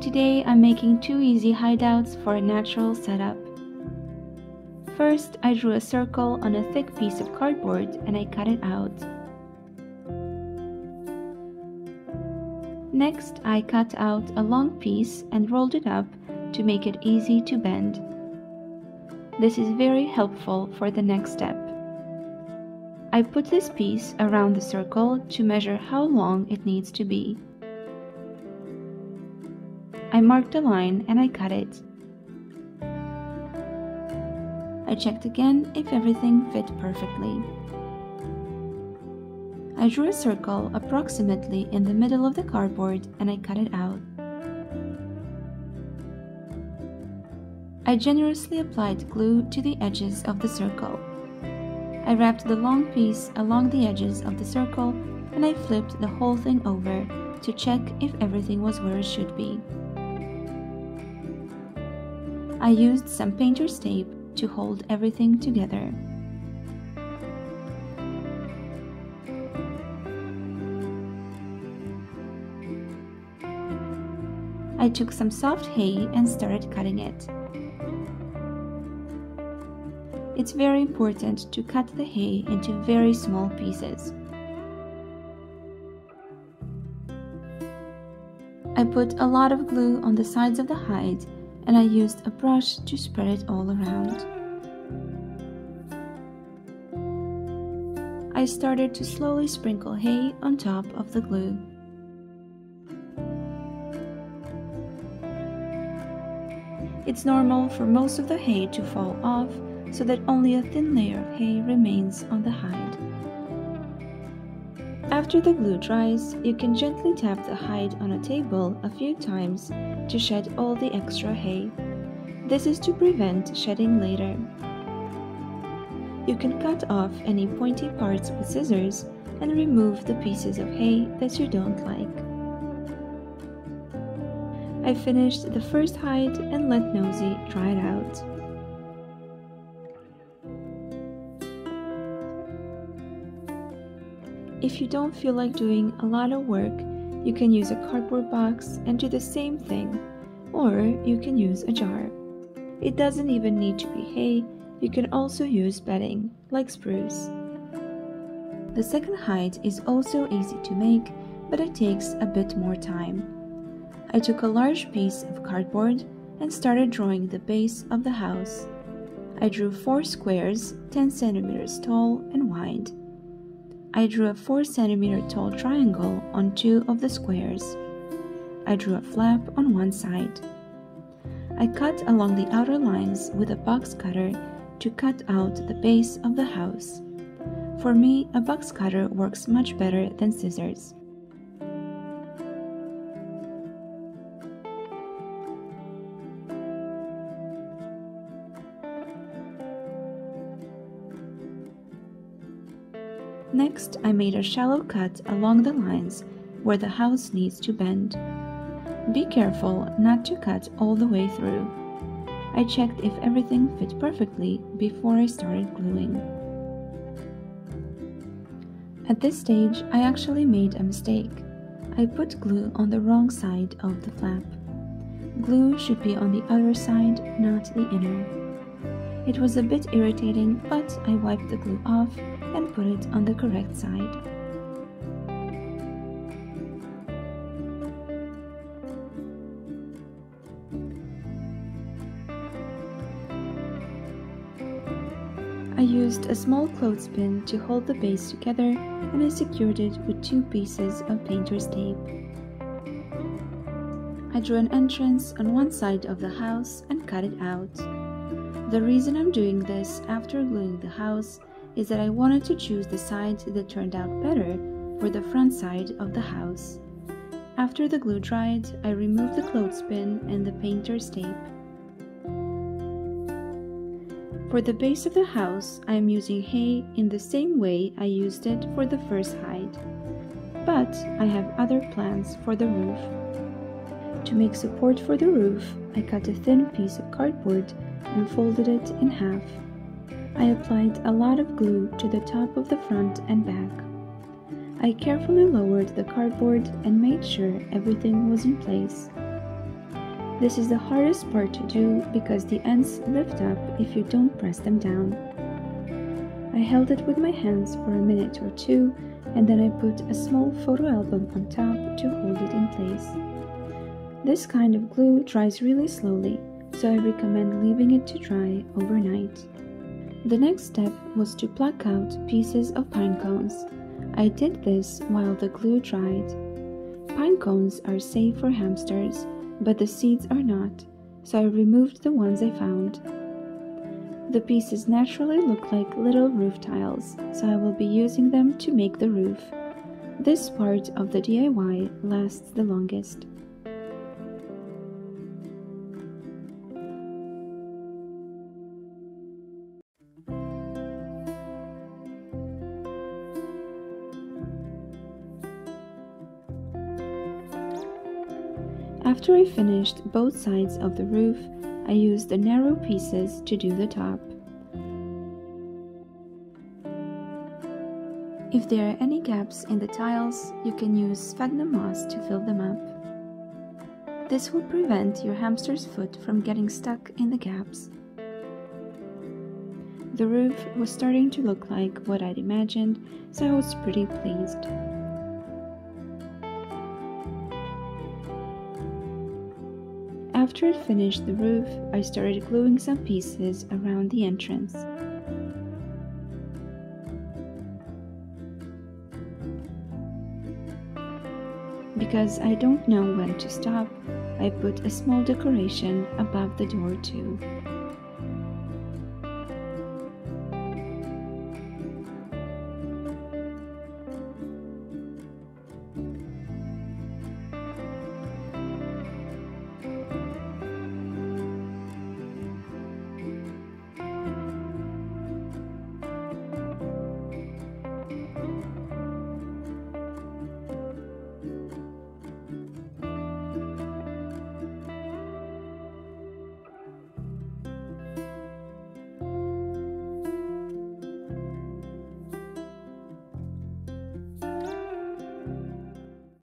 Today I'm making two easy hideouts for a natural setup. First, I drew a circle on a thick piece of cardboard and I cut it out. Next, I cut out a long piece and rolled it up to make it easy to bend. This is very helpful for the next step. I put this piece around the circle to measure how long it needs to be. I marked a line and I cut it. I checked again if everything fit perfectly. I drew a circle approximately in the middle of the cardboard and I cut it out. I generously applied glue to the edges of the circle. I wrapped the long piece along the edges of the circle and I flipped the whole thing over to check if everything was where it should be. I used some painter's tape to hold everything together. I took some soft hay and started cutting it. It's very important to cut the hay into very small pieces. I put a lot of glue on the sides of the hide and I used a brush to spread it all around. I started to slowly sprinkle hay on top of the glue. It's normal for most of the hay to fall off so that only a thin layer of hay remains on the hide. After the glue dries, you can gently tap the hide on a table a few times to shed all the extra hay. This is to prevent shedding later. You can cut off any pointy parts with scissors and remove the pieces of hay that you don't like. I finished the first hide and let Nosy dry it out. If you don't feel like doing a lot of work, you can use a cardboard box and do the same thing, or you can use a jar. It doesn't even need to be hay, you can also use bedding, like spruce. The second hide is also easy to make, but it takes a bit more time. I took a large piece of cardboard and started drawing the base of the house. I drew four squares 10 centimeters tall and wide. I drew a 4 cm tall triangle on two of the squares. I drew a flap on one side. I cut along the outer lines with a box cutter to cut out the base of the house. For me, a box cutter works much better than scissors. Next, I made a shallow cut along the lines where the house needs to bend. Be careful not to cut all the way through. I checked if everything fit perfectly before I started gluing. At this stage, I actually made a mistake. I put glue on the wrong side of the flap. Glue should be on the other side, not the inner. It was a bit irritating, but I wiped the glue off and put it on the correct side. I used a small clothespin to hold the base together and I secured it with two pieces of painter's tape. I drew an entrance on one side of the house and cut it out. The reason I'm doing this after gluing the house is that I wanted to choose the side that turned out better for the front side of the house. After the glue dried, I removed the clothespin and the painter's tape. For the base of the house, I am using hay in the same way I used it for the first hide. But I have other plans for the roof. To make support for the roof, I cut a thin piece of cardboard and folded it in half. I applied a lot of glue to the top of the front and back. I carefully lowered the cardboard and made sure everything was in place. This is the hardest part to do because the ends lift up if you don't press them down. I held it with my hands for a minute or two and then I put a small photo album on top to hold it in place. This kind of glue dries really slowly, so I recommend leaving it to dry overnight. The next step was to pluck out pieces of pine cones. I did this while the glue dried. Pine cones are safe for hamsters, but the seeds are not, so I removed the ones I found. The pieces naturally look like little roof tiles, so I will be using them to make the roof. This part of the DIY lasts the longest. After I finished both sides of the roof, I used the narrow pieces to do the top. If there are any gaps in the tiles, you can use sphagnum moss to fill them up. This will prevent your hamster's foot from getting stuck in the gaps. The roof was starting to look like what I'd imagined, so I was pretty pleased. After I finished the roof, I started gluing some pieces around the entrance. Because I don't know when to stop, I put a small decoration above the door too.